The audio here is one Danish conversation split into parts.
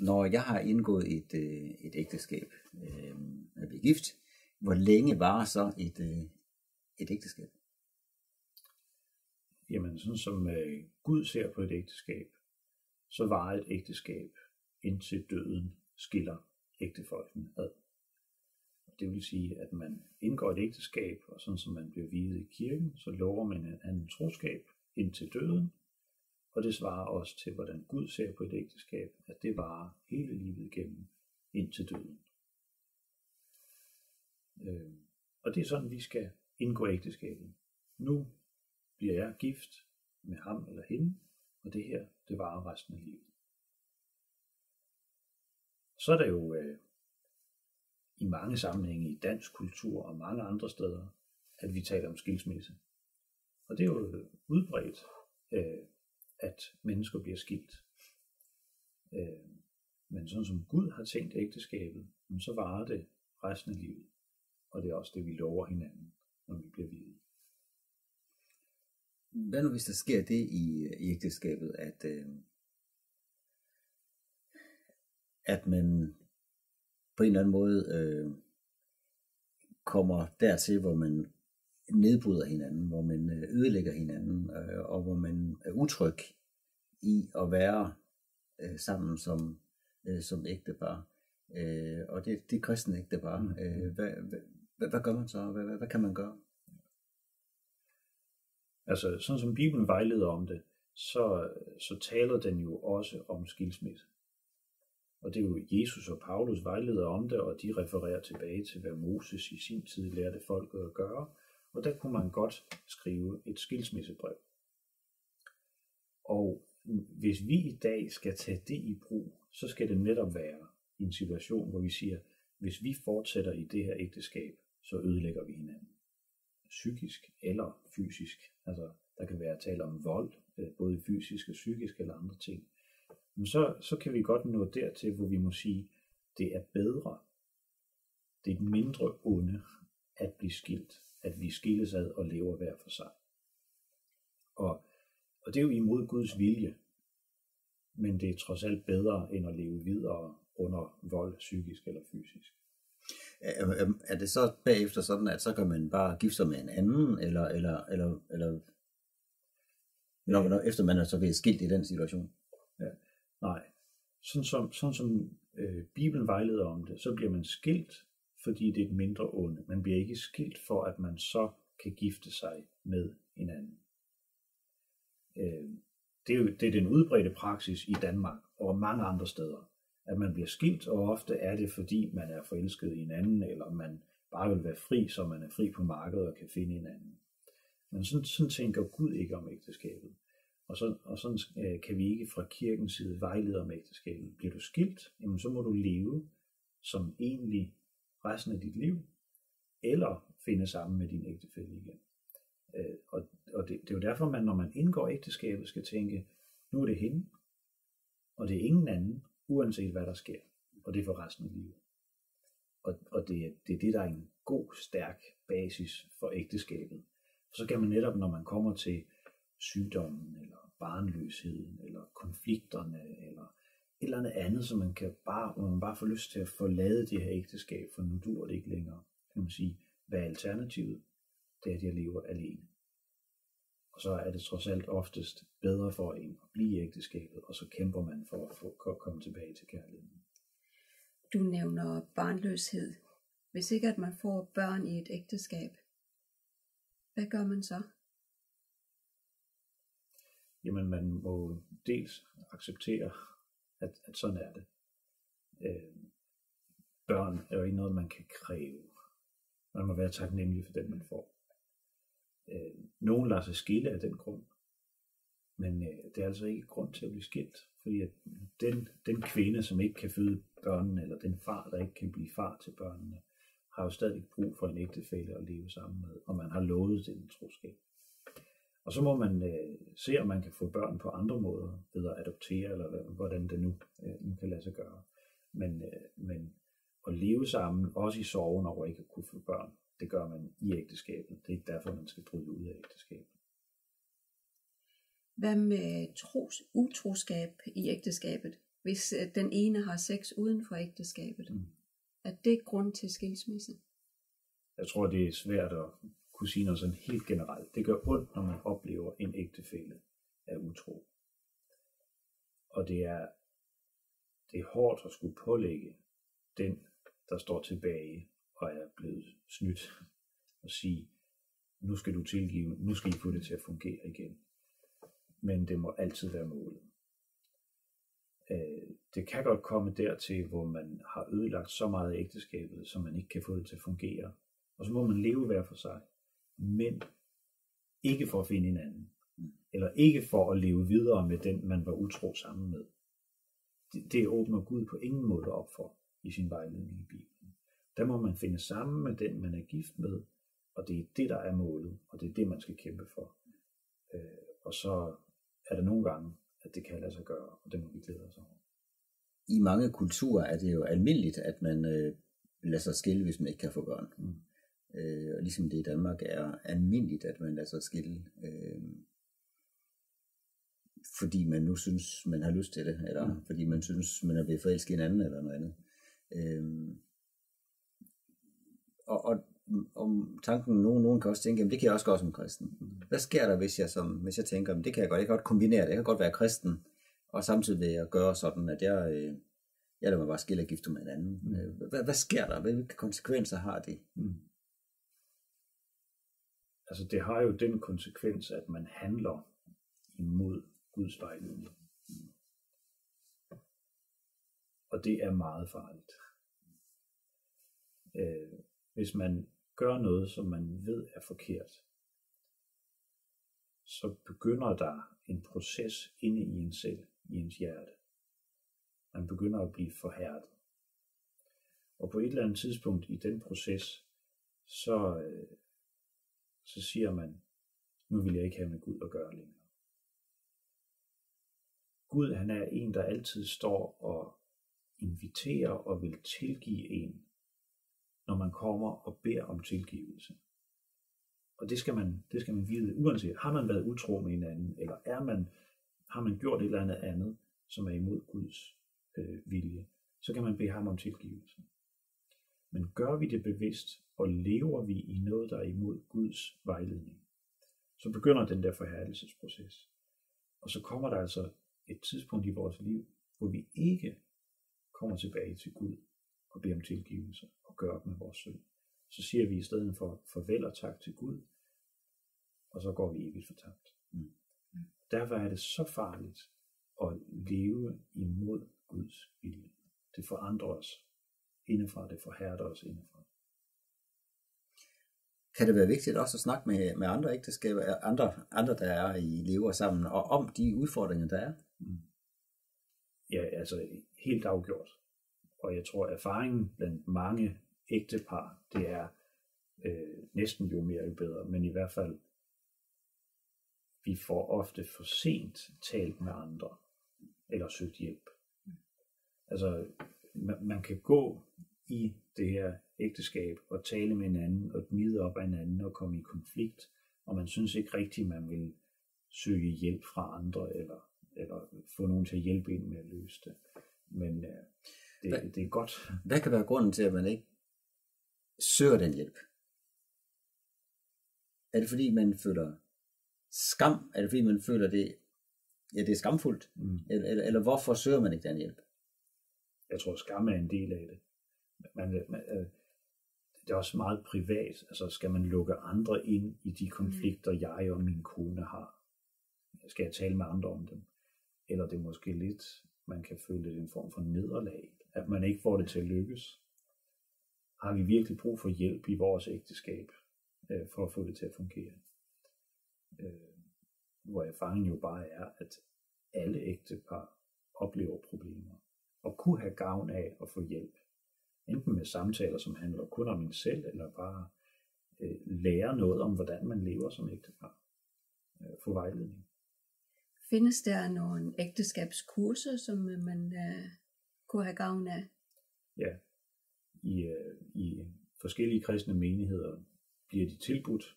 når jeg har indgået et, øh, et ægteskab, øh, at blive gift, hvor længe varer så et, øh, et ægteskab? Jamen, sådan som øh, Gud ser på et ægteskab, så varer et ægteskab indtil døden skiller ægtefolken ad. Det vil sige, at man indgår et ægteskab, og sådan som man bliver videt i kirken, så lover man en anden troskab indtil døden, og det svarer også til, hvordan Gud ser på et ægteskab, at det varer hele livet igennem indtil døden. Øh, og det er sådan, vi skal indgå ægteskabet. Nu bliver jeg gift med ham eller hende, og det her, det varer resten af livet. Så er der jo øh, i mange sammenhænge i dansk kultur og mange andre steder, at vi taler om skilsmisse. Og det er jo udbredt, øh, at mennesker bliver skilt. Øh, men sådan som Gud har tænkt ægteskabet, så varer det resten af livet. Og det er også det, vi lover hinanden, når vi bliver videt. Hvad nu hvis der sker det i, i ægteskabet, at, øh, at man på en eller anden måde øh, kommer dertil, hvor man nedbryder hinanden, hvor man øh, ødelægger hinanden, øh, og hvor man er utryg i at være øh, sammen som, øh, som ægtepar. Øh, og det, det er kristne ægtepar. Mm. Øh, hvad, hvad, hvad, hvad gør man så? Hvad, hvad, hvad kan man gøre? Altså, sådan som Bibelen vejleder om det, så, så taler den jo også om skilsmisse. Og det er jo Jesus og Paulus vejleder om det, og de refererer tilbage til, hvad Moses i sin tid lærte folk at gøre. Og der kunne man godt skrive et skilsmissebrev. Og hvis vi i dag skal tage det i brug, så skal det netop være i en situation, hvor vi siger, hvis vi fortsætter i det her ægteskab, så ødelægger vi hinanden. Psykisk eller fysisk. Altså, der kan være tale om vold, øh, både fysisk og psykisk eller andre ting. Men så, så kan vi godt nå dertil, hvor vi må sige, det er bedre, det er mindre onde at blive skilt, at vi skilles ad og lever hver for sig. Og, og det er jo imod Guds vilje, men det er trods alt bedre end at leve videre under vold, psykisk eller fysisk. Er, det så bagefter sådan, at så kan man bare gifte sig med en anden, eller, eller, eller, eller når, når, efter man er så ved skilt i den situation? Ja. Nej. Sådan som, sådan som øh, Bibelen vejleder om det, så bliver man skilt, fordi det er et mindre onde. Man bliver ikke skilt for, at man så kan gifte sig med hinanden. Øh, det, er jo, det er den udbredte praksis i Danmark og mange andre steder, at man bliver skilt, og ofte er det, fordi man er forelsket i hinanden, eller man bare vil være fri, så man er fri på markedet og kan finde hinanden. Men sådan, sådan tænker Gud ikke om ægteskabet. Og, så, og sådan øh, kan vi ikke fra kirkens side vejlede om ægteskabet. Bliver du skilt, jamen så må du leve som egentlig resten af dit liv, eller finde sammen med din ægtefælle igen. Øh, og og det, det er jo derfor, man når man indgår ægteskabet, skal tænke, nu er det hende, og det er ingen anden, uanset hvad der sker. Og det er for resten af livet. Og, og det, det er det, der er en god, stærk basis for ægteskabet. Så kan man netop, når man kommer til sygdommen, eller barnløsheden, eller konflikterne, eller eller andet andet, så man kan bare, hvor man bare får lyst til at forlade det her ægteskab, for nu dur det ikke længere, kan man sige, hvad er alternativet? Det er, at jeg lever alene. Og så er det trods alt oftest bedre for en at blive i ægteskabet, og så kæmper man for at få, komme tilbage til kærligheden. Du nævner barnløshed. Hvis ikke at man får børn i et ægteskab, hvad gør man så? Jamen man må dels acceptere, at, at sådan er det. Øh, børn er jo ikke noget, man kan kræve. Man må være taknemmelig for den, man får. Øh, nogen lader sig skille af den grund, men øh, det er altså ikke grund til at blive skilt, fordi at den, den kvinde, som ikke kan føde børnene, eller den far, der ikke kan blive far til børnene, har jo stadig brug for en ægtefælle at leve sammen med, og man har lovet den troskab. Og så må man øh, se, om man kan få børn på andre måder, ved at adoptere, eller hvordan det nu, øh, nu kan lade sig gøre. Men, øh, men at leve sammen, også i sorgen over ikke at kunne få børn, det gør man i ægteskabet. Det er ikke derfor, man skal bryde ud af ægteskabet. Hvad med tros, utroskab i ægteskabet? hvis øh, den ene har sex uden for ægteskabet. Mm. Er det grund til skilsmisse? Jeg tror, det er svært at kusiner sådan helt generelt. Det gør ondt, når man oplever en ægtefælde af utro. Og det er, det er hårdt at skulle pålægge den, der står tilbage og er blevet snydt, og sige, nu skal du tilgive, nu skal I få det til at fungere igen. Men det må altid være målet. Øh, det kan godt komme dertil, hvor man har ødelagt så meget af ægteskabet, så man ikke kan få det til at fungere. Og så må man leve hver for sig. Men ikke for at finde hinanden. Eller ikke for at leve videre med den, man var utro sammen med. Det, det åbner Gud på ingen måde op for i sin vejledning i Bibelen. Der må man finde sammen med den, man er gift med, og det er det, der er målet, og det er det, man skal kæmpe for. Øh, og så er der nogle gange, at det kan lade sig gøre, og det må vi glæde os over. I mange kulturer er det jo almindeligt, at man øh, lader sig skille, hvis man ikke kan få børn. Mm. Øh, og ligesom det i Danmark er almindeligt, at man lader sig skille, øh, fordi man nu synes, man har lyst til det, eller Mm. fordi man synes, man er blevet forelsket i en anden, eller noget andet. Øh, og, og om tanken, nogen, nogen kan også tænke, jamen det kan jeg også gøre som kristen. Hvad sker der, hvis jeg, som, hvis jeg tænker, jamen det kan jeg godt, jeg kan godt kombinere det, jeg kan godt være kristen, og samtidig vil jeg gøre sådan, at jeg, øh, jeg lader mig bare skille og gifte med en anden. Mm. Øh, Hvad, hvad sker der? Hvilke konsekvenser har det? Mm. Altså det har jo den konsekvens, at man handler imod Guds vejledning. Og det er meget farligt. Øh, hvis man gør noget, som man ved er forkert, så begynder der en proces inde i en selv, i ens hjerte. Man begynder at blive forhærdet. Og på et eller andet tidspunkt i den proces, så, øh, så siger man, nu vil jeg ikke have med Gud at gøre længere. Gud han er en, der altid står og inviterer og vil tilgive en, når man kommer og beder om tilgivelse. Og det skal man, det skal man vide, uanset har man været utro med hinanden, eller er man, har man gjort et eller andet andet, som er imod Guds øh, vilje, så kan man bede ham om tilgivelse. Men gør vi det bevidst, og lever vi i noget, der er imod Guds vejledning, så begynder den der forhærdelsesproces. Og så kommer der altså et tidspunkt i vores liv, hvor vi ikke kommer tilbage til Gud og beder om tilgivelse og gør op med vores synd. Så siger vi i stedet for farvel og tak til Gud, og så går vi evigt fortabt. Mm. Derfor er det så farligt at leve imod Guds vilje. Det forandrer os indefra, det forhærder os indefra. Kan det være vigtigt også at snakke med, med andre ægteskaber, andre, andre, der er i lever sammen, og om de udfordringer, der er? Mm. Ja, altså helt afgjort. Og jeg tror, erfaringen blandt mange ægtepar, det er øh, næsten jo mere jo bedre, men i hvert fald, vi får ofte for sent talt med andre, eller søgt hjælp. Altså, man, kan gå i det her ægteskab og tale med hinanden og gnide op af hinanden og komme i konflikt, og man synes ikke rigtigt, man vil søge hjælp fra andre, eller, eller få nogen til at hjælpe en med at løse det. Men øh, Hvad- det, det er godt. Hvad kan være grunden til, at man ikke søger den hjælp? Er det fordi, man føler skam? Er det fordi, man føler det, ja, det er skamfuldt? Mm. Eller, eller, eller hvorfor søger man ikke den hjælp? Jeg tror, skam er en del af det. Man, man, øh, det er også meget privat. Altså, skal man lukke andre ind i de konflikter, jeg og min kone har? Skal jeg tale med andre om dem? Eller det er måske lidt, man kan føle det en form for nederlag, at man ikke får det til at lykkes. Har vi virkelig brug for hjælp i vores ægteskab, øh, for at få det til at fungere? Øh, hvor erfaringen jo bare er, at alle ægtepar oplever problemer og kunne have gavn af at få hjælp. Enten med samtaler, som handler kun om en selv, eller bare øh, lære noget om, hvordan man lever som ægtepar. Øh, få vejledning. Findes der nogle ægteskabskurser, som øh, man uh, kunne have gavn af? Ja, i, øh, i forskellige kristne menigheder bliver de tilbudt.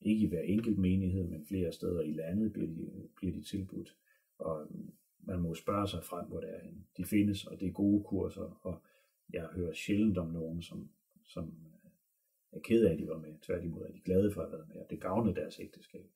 Ikke i hver enkelt menighed, men flere steder i landet bliver de, bliver de tilbudt. Og man må spørge sig frem, hvor det er henne. De findes, og det er gode kurser, og jeg hører sjældent om nogen, som, som øh, er ked af, at de var med. Tværtimod er de glade for at have været med, og det gavner deres ægteskab.